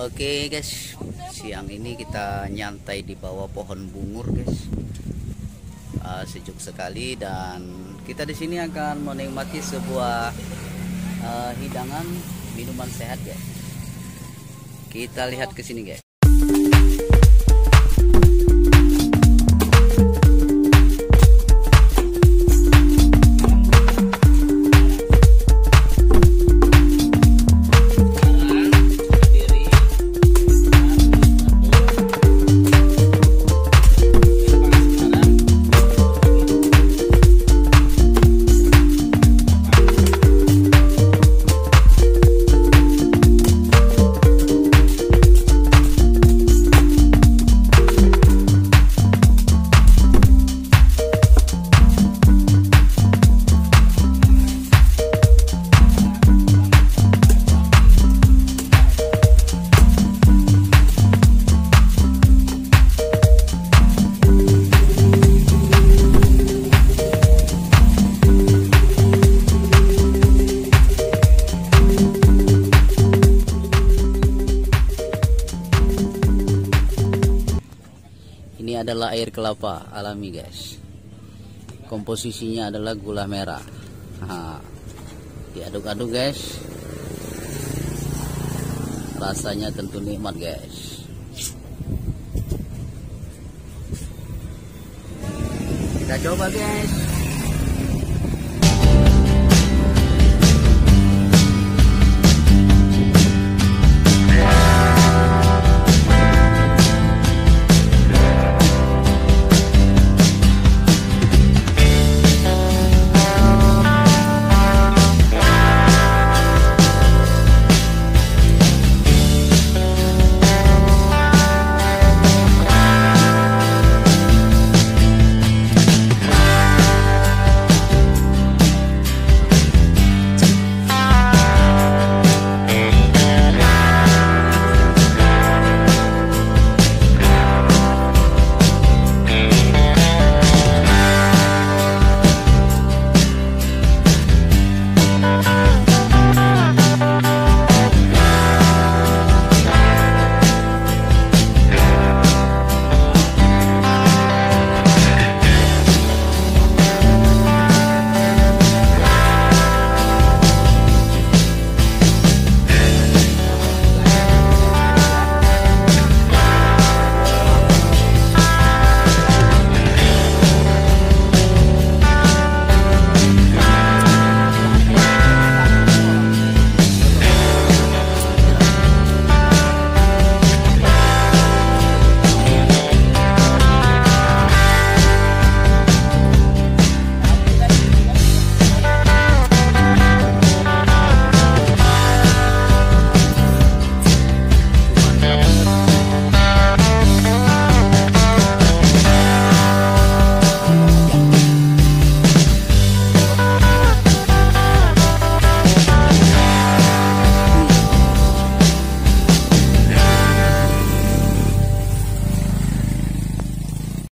Oke guys, siang ini kita nyantai di bawah pohon bungur guys. Uh, sejuk sekali dan kita di sini akan menikmati sebuah uh, hidangan minuman sehat guys. Kita lihat ke sini guys. Adalah air kelapa alami guys. Komposisinya adalah gula merah. Diaduk-aduk guys. Rasanya tentu nikmat guys. Kita coba guys.